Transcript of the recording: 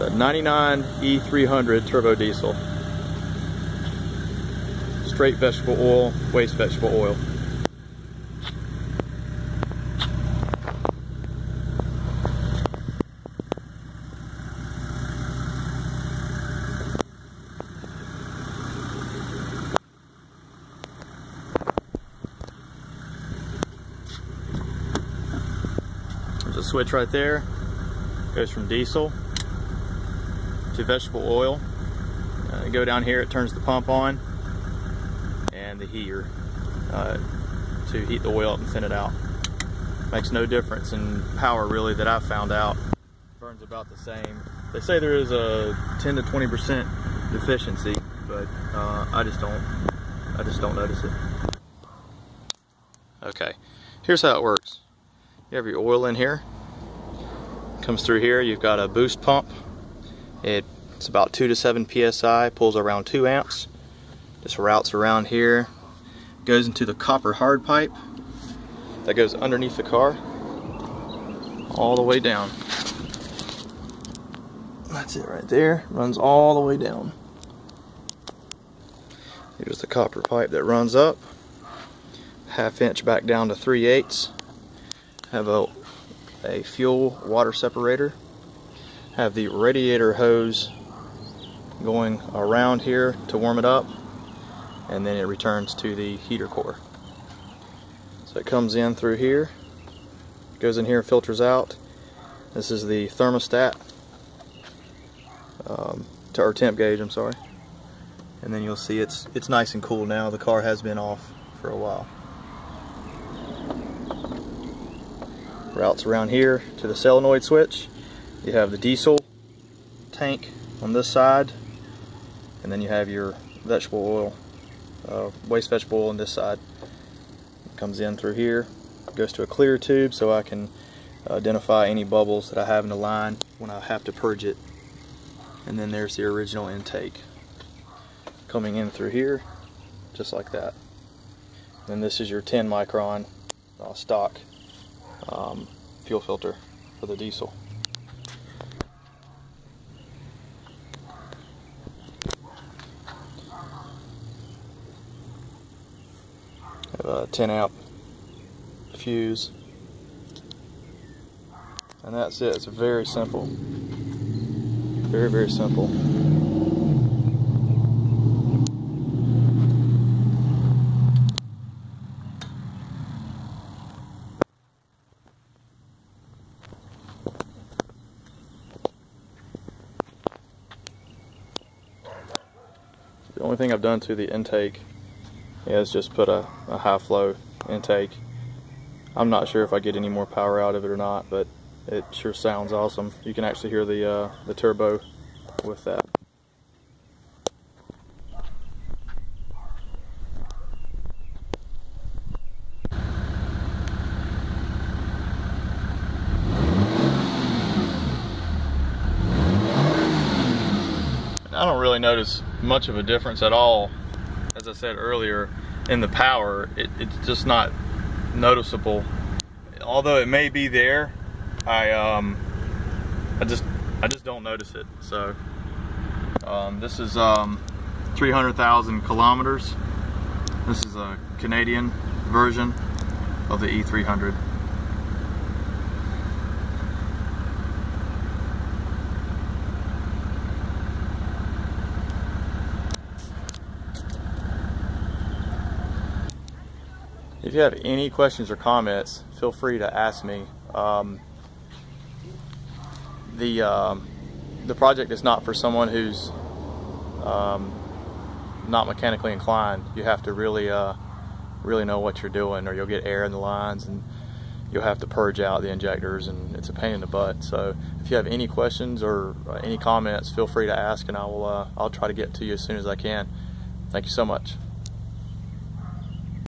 a 99 E300 turbo diesel. Straight vegetable oil, waste vegetable oil. There's a switch right there. Goes from diesel to vegetable oil. Uh, go down here, it turns the pump on and the heater uh, to heat the oil up and thin it out. Makes no difference in power really that I've found out. Burns about the same. They say there is a 10 to 20% deficiency, but uh, I just don't, I just don't notice it. Okay, here's how it works. You have your oil in here, comes through here, you've got a boost pump. It's about 2 to 7 psi, pulls around 2 amps. Just routes around here, goes into the copper hard pipe that goes underneath the car all the way down. That's it right there, runs all the way down. Here's the copper pipe that runs up, half inch back down to 3 eighths. Have a, a fuel water separator. Have the radiator hose going around here to warm it up and then it returns to the heater core. So it comes in through here, goes in here, filters out. This is the thermostat, um, to our temp gauge, I'm sorry. And then you'll see it's it's nice and cool now. The car has been off for a while. Routes around here to the solenoid switch. You have the diesel tank on this side, and then you have your vegetable oil uh, waste vegetable oil on this side. It comes in through here, goes to a clear tube so I can identify any bubbles that I have in the line when I have to purge it. And then there's the original intake coming in through here, just like that. And this is your 10 micron uh, stock um, fuel filter for the diesel. A 10 amp fuse. And that's it. It's very simple. Very very simple. The only thing I've done to the intake is just put a, a high flow intake. I'm not sure if I get any more power out of it or not, but it sure sounds awesome. You can actually hear the, uh, the turbo with that. I don't really notice much of a difference at all as I said earlier, in the power, it, it's just not noticeable. Although it may be there, I um, I just I just don't notice it. So um, this is um, 300,000 kilometers. This is a Canadian version of the E300. If you have any questions or comments, feel free to ask me. Um, the um, the project is not for someone who's um, not mechanically inclined. You have to really uh, really know what you're doing, or you'll get air in the lines, and you'll have to purge out the injectors, and it's a pain in the butt. So if you have any questions or uh, any comments, feel free to ask, and I will uh, I'll try to get to you as soon as I can. Thank you so much.